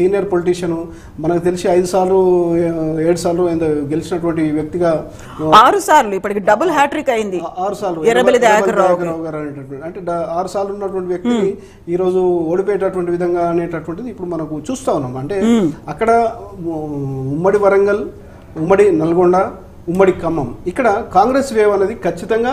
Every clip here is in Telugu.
సీనియర్ పొలిటీషియన్ మనకు తెలిసి ఐదు సార్లు ఏడు సార్లు గెలిచినటువంటి వ్యక్తిగా ఆరు సార్లు ఇప్పటికి డబుల్ హ్యాట్రిక్ అయింది. ఆరు సార్లు. రావు గారు అనేటటువంటి అంటే ఆరు సార్లు ఉన్నటువంటి వ్యక్తిని ఈ రోజు ఓడిపోయేటటువంటి విధంగా అనేటటువంటిది ఇప్పుడు మనకు చూస్తా ఉన్నాం. అంటే అక్కడ ఉమ్మడి వరంగల్ ఉమ్మడి నల్గొండ ఉమ్మడి ఖమ్మం. ఇక్కడ కాంగ్రెస్ వేవ్ అనేది ఖచ్చితంగా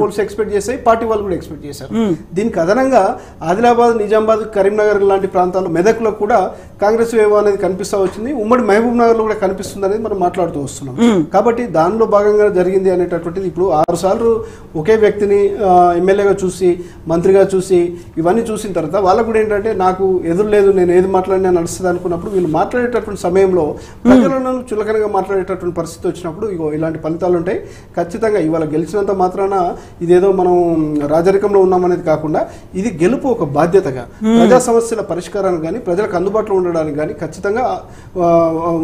పోల్స్ ఎక్స్పెక్ట్ చేసాయి పార్టీ వాళ్ళు కూడా ఎక్స్పెక్ట్ చేశారు. దీనికి అదనంగా ఆదిలాబాద్ నిజామాబాద్ కరీంనగర్ లాంటి ప్రాంతాల్లో మెదక్లో కూడా కాంగ్రెస్ వేవ్ అనేది కనిపిస్తా వచ్చింది. ఉమ్మడి మహబూబ్ నగర్లో కూడా కనిపిస్తుంది అనేది మనం మాట్లాడుతూ వస్తున్నాం. కాబట్టి దానిలో భాగంగా జరిగింది అనేటటువంటిది ఇప్పుడు ఆరు సార్లు ఒకే వ్యక్తిని ఎమ్మెల్యేగా చూసి మంత్రిగా చూసి ఇవన్నీ చూసిన తర్వాత వాళ్ళకు కూడా ఏంటంటే నాకు ఎదురు లేదు నేను ఏది మాట్లాడినా నడుస్తుంది అనుకున్నప్పుడు వీళ్ళు మాట్లాడేటటువంటి సమయంలో ప్రజలను చులకనగా మాట్లాడేటటువంటి పరిస్థితి వచ్చినప్పుడు ఇగో ఇలాంటి ఫలితాలు ఉంటాయి. ఖచ్చితంగా ఇవాళ గెలిచినంత మాత్రాన ఇదేదో మనం రాజరికంలో ఉన్నామనేది కాకుండా ఇది గెలుపు ఒక బాధ్యతగా. ప్రజా సమస్యల పరిష్కారానికి కానీ ప్రజలకు అందుబాటులో ఉండడానికి కానీ ఖచ్చితంగా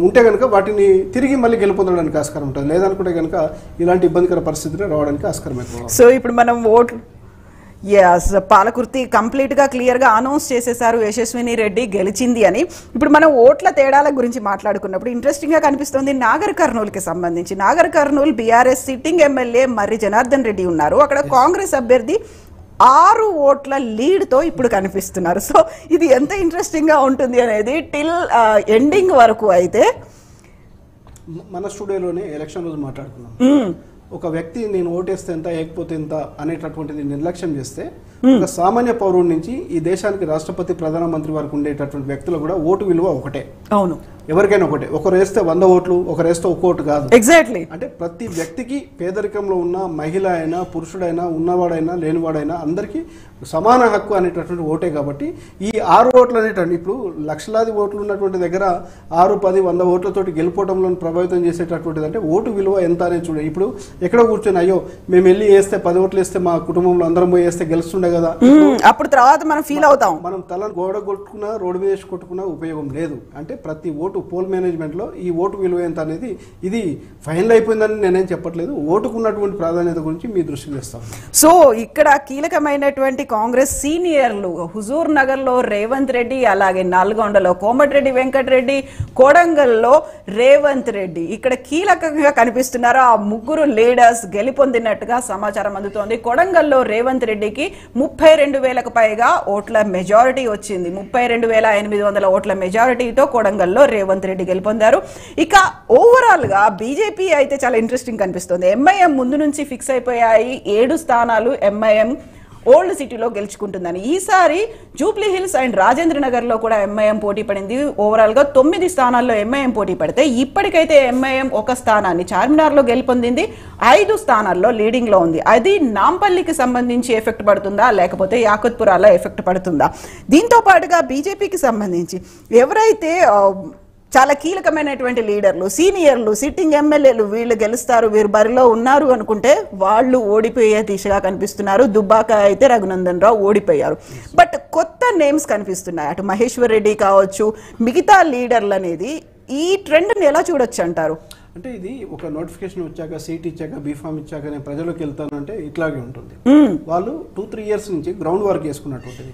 ఉంటే కనుక వాటిని తిరిగి మళ్ళీ గెలుపొందడానికి ఆస్కారం ఉంటుంది. లేదనుకుంటే కనుక ఇలాంటి ఇబ్బందికర పరిస్థితులు రావడానికి ఆస్కారం ఎక్కువ. సో ఇప్పుడు మనం ఓట్లు ఎస్ పాలకుర్తి కంప్లీట్గా క్లియర్గా అనౌన్స్ చేసేసారు యశస్విని రెడ్డి గెలిచింది అని. ఇప్పుడు మనం ఓట్ల తేడాల గురించి మాట్లాడుకున్నప్పుడు ఇంట్రెస్టింగ్గా కనిపిస్తుంది నాగర్ కర్నూలు కి సంబంధించి. Nagar Kurnool BRS sitting MLA Marri Janardhan Reddy ఉన్నారు. అక్కడ కాంగ్రెస్ అభ్యర్థి ఆరు ఓట్ల లీడ్తో ఇప్పుడు కనిపిస్తున్నారు. సో ఇది ఎంత ఇంట్రెస్టింగ్గా ఉంటుంది అనేది టిల్ ఎండింగ్ వరకు అయితే మన స్టూడియోలోనే ఎలక్షన్ రోజు మాట్లాడుకున్నాం. ఒక వ్యక్తి నేను ఓటేస్తే ఎంత వేయకపోతే ఎంత అనేటటువంటిది నిర్లక్ష్యం చేస్తే ఒక సామాన్య పౌరుడి నుంచి ఈ దేశానికి రాష్ట్రపతి ప్రధానమంత్రి వరకు ఉండేటటువంటి వ్యక్తులు కూడా ఓటు విలువ ఒకటే. అవును. ఎవరికైనా ఒకటే. ఒకరు వేస్తే వంద ఓట్లు ఒకరు వేస్తే ఒక్క ఓటు కాదు. ఎగ్జాక్ట్లీ అంటే ప్రతి వ్యక్తికి పేదరికంలో ఉన్న మహిళ అయినా పురుషుడైనా ఉన్నవాడైనా లేనివాడైనా అందరికీ సమాన హక్కు అనేటటువంటి ఓటే కాబట్టి ఈ ఆరు ఓట్లు అనేటువంటి ఇప్పుడు లక్షలాది ఓట్లు ఉన్నటువంటి దగ్గర ఆరు పది వంద ఓట్లతోటి గెలుపోవడంలో ప్రభావితం చేసేటటువంటిది అంటే ఓటు విలువ ఎంత అనేది చూడ ఇప్పుడు ఎక్కడో కూర్చొని అయ్యో మేము వెళ్ళి వేస్తే పది ఓట్లు వేస్తే మా కుటుంబంలో అందరం పోయి వేస్తే గెలుస్తుండే కదా. మ్మ్, అప్పుడు తర్వాత మనం ఫీల్ అవుతాం. మనం తల గోడ కొట్టుకున్నా రోడ్డు మీద వేసి కొట్టుకున్నా ఉపయోగం లేదు. అంటే ప్రతి ఓటు పోల్ మేనేజ్మెంట్లో ఈ ఓటు విలువ ఎంత అనేది ఇది ఫైనల్ అయిపోయిందని నేనేం చెప్పట్లేదు. ఓటుకు ఉన్నటువంటి ప్రాధాన్యత గురించి మీ దృష్టికి తెస్తాను సో ఇక్కడ కీలకమైనటువంటి కాంగ్రెస్ సీనియర్లు హుజూర్ నగర్లో రేవంత్ రెడ్డి అలాగే నల్గొండలో కోమటిరెడ్డి వెంకటరెడ్డి కోడంగల్లో రేవంత్ రెడ్డి. ఇక్కడ కీలకంగా కనిపిస్తున్నారు ఆ ముగ్గురు లీడర్స్ గెలుపొందినట్టుగా సమాచారం అందుతోంది. కొడంగల్లో రేవంత్ రెడ్డికి ముప్పై రెండు వేలకు పైగా ఓట్ల మెజారిటీ వచ్చింది. ముప్పై రెండు వేల ఎనిమిది వందల ఓట్ల మెజారిటీతో కొడంగల్లో రేవంత్ రెడ్డి గెలుపొందారు. ఇక ఓవరాల్గా బీజేపీ అయితే చాలా ఇంట్రెస్టింగ్ కనిపిస్తుంది. ఎంఐఎం ముందు నుంచి ఫిక్స్ అయిపోయాయి. ఏడు స్థానాలు ఎంఐఎం ఓల్డ్ సిటీలో గెలుచుకుంటుందని. ఈసారి జూబ్లీ హిల్స్ అండ్ రాజేంద్రనగర్లో కూడా ఎంఐఎం పోటీ పడింది. ఓవరాల్గా తొమ్మిది స్థానాల్లో ఎంఐఎం పోటీ పడితే ఇప్పటికైతే ఎంఐఎం ఒక స్థానాన్ని చార్మినార్లో గెలుపొందింది. ఐదు స్థానాల్లో లీడింగ్లో ఉంది. అది నాంపల్లికి సంబంధించి ఎఫెక్ట్ పడుతుందా? లేకపోతే యాకత్పురాలో ఎఫెక్ట్ పడుతుందా? దీంతో పాటుగా బీజేపీకి సంబంధించి ఎవరైతే చాలా కీలకమైనటువంటి లీడర్లు సీనియర్లు సిట్టింగ్ ఎమ్మెల్యేలు వీళ్ళు గెలుస్తారు వీరు బరిలో ఉన్నారు అనుకుంటే వాళ్ళు ఓడిపోయే దిశగా కనిపిస్తున్నారు. దుబ్బాక అయితే రఘునందన్ రావు ఓడిపోయారు. బట్ కొత్త నేమ్స్ కనిపిస్తున్నాయి. అటు మహేశ్వర్ రెడ్డి కావచ్చు మిగతా లీడర్లు అనేది ఈ ట్రెండ్ని ఎలా చూడొచ్చు అంటారు? అంటే ఇది ఒక నోటిఫికేషన్ వచ్చాక సీట్ ఇచ్చాక బీఫామ్ ఇచ్చాక నేను ప్రజలకు వెళ్తానంటే ఇట్లాగే ఉంటుంది. వాళ్ళు టూ త్రీ ఇయర్స్ నుంచి గ్రౌండ్ వర్క్ చేసుకున్నటువంటిది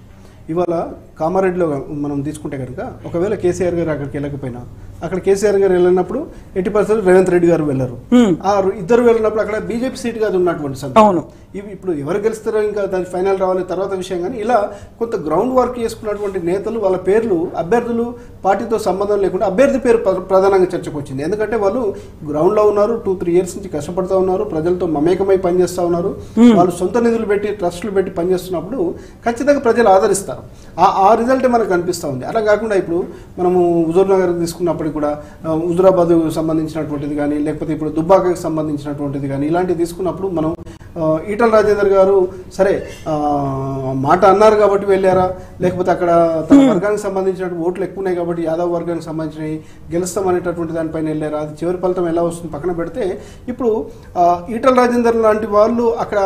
ఇవాళ కామారెడ్డిలో మనం తీసుకుంటే కనుక ఒకవేళ కేసీఆర్ గారు అక్కడికి వెళ్ళకపోయినా అక్కడ కేసీఆర్ గారు వెళ్ళినప్పుడు ఎట్టి పరిస్థితులు రేవంత్ రెడ్డి గారు వెళ్ళరు. ఆ ఇద్దరు వెళ్ళినప్పుడు అక్కడ బీజేపీ సీట్ కాదు ఉన్నటువంటి. అవును. ఇవి ఇప్పుడు ఎవరు గెలుస్తారో ఇంకా దాని ఫైనల్ రావాలి తర్వాత విషయం కానీ ఇలా కొంత గ్రౌండ్ వర్క్ చేసుకున్నటువంటి నేతలు వాళ్ళ పేర్లు అభ్యర్థులు పార్టీతో సంబంధం లేకుండా అభ్యర్థి పేరు ప్ర- ప్రధానంగా చర్చకు వచ్చింది. ఎందుకంటే వాళ్ళు గ్రౌండ్లో ఉన్నారు టూ త్రీ ఇయర్స్ నుంచి కష్టపడతా ఉన్నారు ప్రజలతో మమేకమై పనిచేస్తా ఉన్నారు. వాళ్ళు సొంత నిధులు పెట్టి ట్రస్టులు పెట్టి పనిచేస్తున్నప్పుడు ఖచ్చితంగా ప్రజలు ఆదరిస్తారు. ఆ ఆ రిజల్ట్ మనకు కనిపిస్తూ ఉంది. అలా కాకుండా ఇప్పుడు మనము హుజూర్ నగర్ తీసుకున్నప్పటికి కూడా హుజురాబాద్ సంబంధించినటువంటిది కానీ లేకపోతే ఇప్పుడు దుబ్బాకకి సంబంధించినటువంటిది కానీ ఇలాంటివి తీసుకున్నప్పుడు మనం ఈటల రాజేందర్ గారు సరే మాట అన్నారు కాబట్టి వెళ్ళారా? లేకపోతే అక్కడ తన వర్గానికి సంబంధించిన ఓట్లు ఎక్కువ ఉన్నాయి కాబట్టి యాదవ్ వర్గానికి సంబంధించినవి గెలుస్తాం అనేటటువంటి దానిపైన వెళ్ళారా? అది చివరి ఫలితం ఎలా వస్తుంది? పక్కన పెడితే ఇప్పుడు ఈటల రాజేందర్ లాంటి వాళ్ళు అక్కడ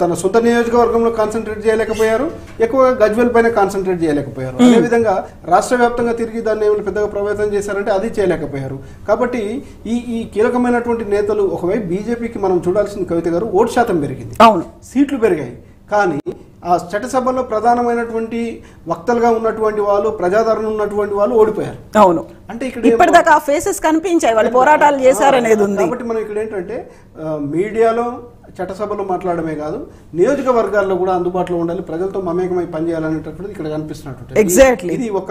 తన సొంత నియోజకవర్గంలో కాన్సన్ట్రేట్ చేయలేకపోయారు ఎక్కువగా గజ్వెల్ పైన కాన్సన్ట్రేట్ చేయలేకపోయారు. అదేవిధంగా రాష్ట్ర వ్యాప్తంగా తిరిగి దాన్ని ఏమైనా పెద్దగా ప్రభావితం చేశారంటే అది చేయలేకపోయారు. కాబట్టి ఈ ఈ కీలకమైనటువంటి నేతలు ఒకవైపు బీజేపీకి మనం చూడాల్సిన కవిత గారు ఓటు శాతం పెరిగింది. అవును. సీట్లు పెరిగాయి. కానీ ఆ చట్టసభలో ప్రధానమైనటువంటి వక్తలుగా ఉన్నటువంటి వాళ్ళు ప్రజాదరణ ఉన్నటువంటి వాళ్ళు ఓడిపోయారు. అవును. అంటే ఇక్కడ ఇప్పటిదాకా ఫేసెస్ కనిపించాయి వాళ్ళు పోరాటాలు చేశారనేది ఉంది. కాబట్టి మనం ఇక్కడ ఏంటంటే మీడియాలో చట్టసభలో మాట్లాడమే కాదు నియోజకవర్గాల్లో కూడా అందుబాటులో ఉండాలి ప్రజలతో మమేకమై పనిచేయాలనేటటువంటిది ఇక్కడ కనిపిస్తున్నట్టు Exactly. ఇది ఒక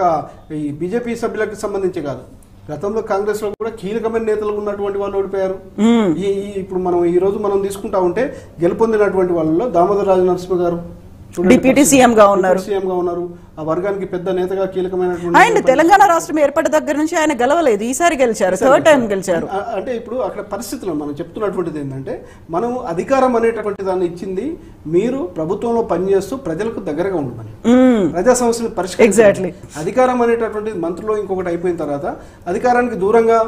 ఈ బీజేపీ సభ్యులకు సంబంధించి కాదు. గతంలో కాంగ్రెస్లో కూడా కీలకమైన నేతలు ఉన్నటువంటి వాళ్ళు ఓడిపోయారు. మ్మ్. ఈ ఇప్పుడు మనం ఈ రోజు మనం తీసుకుంటా ఉంటే గెలుపొందినటువంటి వాళ్ళలో దామోదర రాజు నరసింహ గారు డిప్యూటీ సీఎం గా ఉన్నారు. సీఎం గా ఉన్నారు. ఆ వర్గానికి పెద్ద నేతగా అండ్ కీలకమైనటువంటి తెలంగాణ రాష్ట్రం ఏర్పడిన దగ్గర నుంచి ఆయన గెలవలేదు. ఈసారి గెలిచారు థర్డ్ టైం గెలిచారు. అంటే ఇప్పుడు అక్కడ పరిస్థితులు మనం చెప్తున్నటువంటిది ఏంటంటే మనం అధికారం అనేటటువంటి దాన్ని ఇచ్చింది మీరు ప్రభుత్వంలో పనిచేస్తూ ప్రజలకు దగ్గరగా ఉండమని. ప్రజా సమస్యలు పరిష్కరించాలి Exactly. అధికారం అనేటటువంటి మంత్రిలో ఇంకొకటి అయిపోయిన తర్వాత అధికారానికి దూరంగా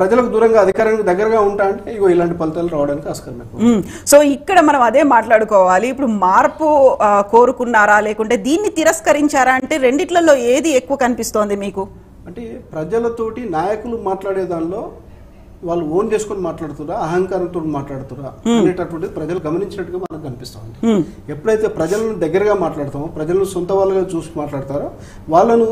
ప్రజలకు దూరంగా అధికారానికి దగ్గరగా ఉంటా అంటే ఇగో ఇలాంటి ఫలితాలు రావడానికి ఆస్కారం. సో ఇక్కడ మనం అదే మాట్లాడుకోవాలి. ఇప్పుడు మార్పు కోరుకున్నారా? లేకుంటే దీన్ని తిరస్కరించారా? అంటే రెండిట్లలో ఏది ఎక్కువ కనిపిస్తోంది మీకు? అంటే ప్రజలతోటి నాయకులు మాట్లాడే దానిలో వాళ్ళు ఓన్ చేసుకొని మాట్లాడుతురా అహంకారంతో మాట్లాడుతురా అనేటటువంటిది ప్రజలు గమనించినట్టుగా మనకు కనిపిస్తుంది. ఎప్పుడైతే ప్రజలను దగ్గరగా మాట్లాడతామో ప్రజలను సొంత వాళ్ళగా చూసి మాట్లాడతారో వాళ్ళను